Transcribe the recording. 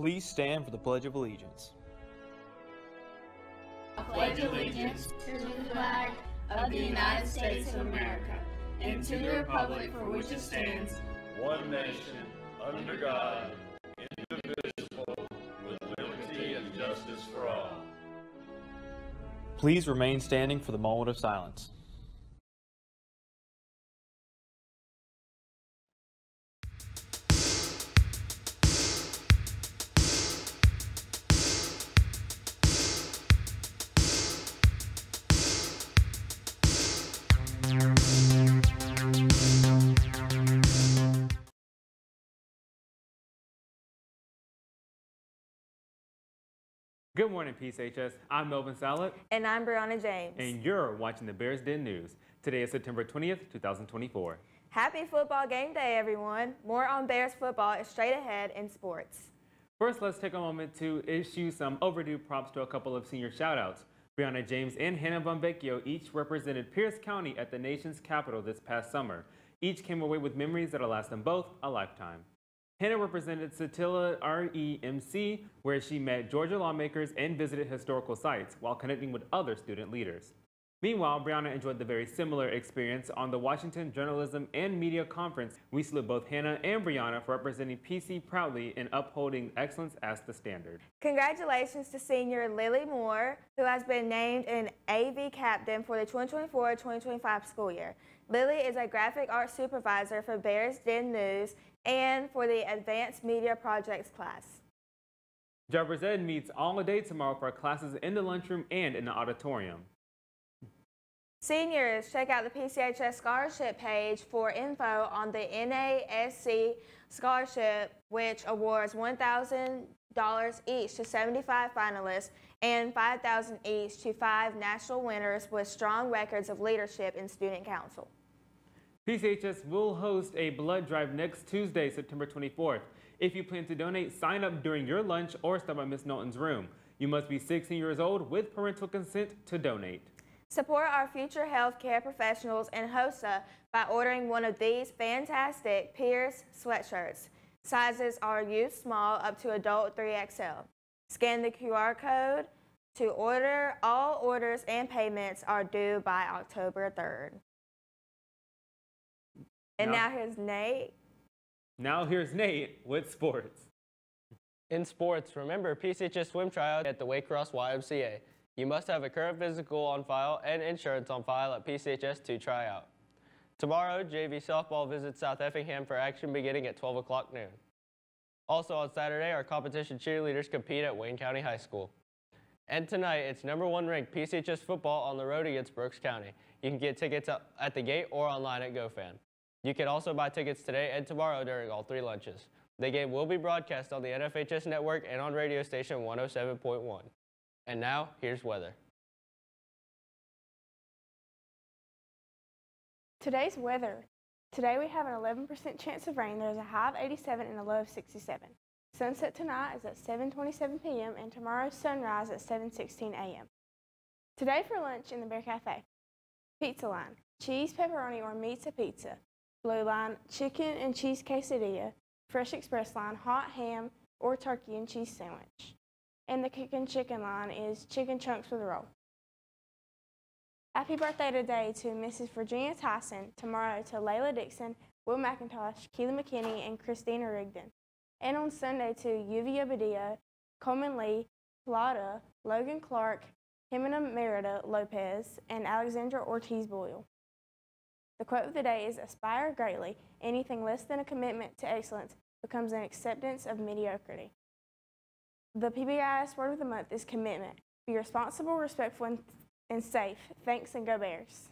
Please stand for the Pledge of Allegiance. I pledge allegiance to the flag of the United States of America and to the republic for which it stands, one nation, under God, indivisible, with liberty and justice for all. Please remain standing for the moment of silence. Good morning, PCHS. I'm Melvin Salad. And I'm Brianna James. And you're watching the Bears Den News. Today is September 20th, 2024. Happy football game day, everyone. More on Bears football is straight ahead in sports. First, let's take a moment to issue some overdue props to a couple of senior shoutouts. Brianna James and Hannah Bombecchio each represented Pierce County at the nation's capital this past summer. Each came away with memories that'll last them both a lifetime. Hannah represented Satilla REMC, where she met Georgia lawmakers and visited historical sites while connecting with other student leaders. Meanwhile, Brianna enjoyed the very similar experience on the Washington Journalism and Media Conference. We salute both Hannah and Brianna for representing PC proudly and upholding excellence as the standard. Congratulations to senior Lily Moore, who has been named an AV captain for the 2024-2025 school year. Lily is a graphic arts supervisor for Bears Den News and for the Advanced Media Projects class. Drivers Ed meets all day tomorrow for classes in the lunchroom and in the auditorium. Seniors, check out the PCHS scholarship page for info on the NASC scholarship, which awards $1,000 each to 75 finalists and $5,000 each to five national winners with strong records of leadership in student council. PCHS will host a blood drive next Tuesday, September 24th. If you plan to donate, sign up during your lunch or stop by Ms. Knowlton's room. You must be 16 years old with parental consent to donate. Support our future healthcare professionals and HOSA by ordering one of these fantastic Pierce sweatshirts. Sizes are youth small up to adult 3XL. Scan the QR code to order. All orders and payments are due by October 3rd. And now, now here's Nate. Now here's Nate with sports. In sports, remember PCHS swim tryout at the Waycross YMCA. You must have a current physical on file and insurance on file at PCHS to try out. Tomorrow, JV softball visits South Effingham for action beginning at 12 o'clock noon. Also on Saturday, our competition cheerleaders compete at Wayne County High School. And tonight, it's number one ranked PCHS football on the road against Brooks County. You can get tickets at the gate or online at GoFan. You can also buy tickets today and tomorrow during all three lunches. The game will be broadcast on the NFHS network and on radio station 107.1. And now, here's weather. Today's weather. Today we have an 11% chance of rain. There's a high of 87 and a low of 67. Sunset tonight is at 7.27 p.m. and tomorrow's sunrise at 7.16 a.m. Today for lunch in the Bear Cafe. Pizza line, cheese, pepperoni, or meatza pizza. Blue line, chicken and cheese quesadilla. Fresh express line, hot ham or turkey and cheese sandwich and the kicking chicken line is chicken chunks with a roll. Happy birthday today to Mrs. Virginia Tyson, tomorrow to Layla Dixon, Will McIntosh, Keely McKinney, and Christina Rigdon. And on Sunday to Yuvia Badia, Coleman Lee, Plata, Logan Clark, Jimena Merida Lopez, and Alexandra Ortiz Boyle. The quote of the day is Aspire greatly. Anything less than a commitment to excellence becomes an acceptance of mediocrity. The PBIS word of the month is commitment. Be responsible, respectful, and, safe. Thanks and go Bears.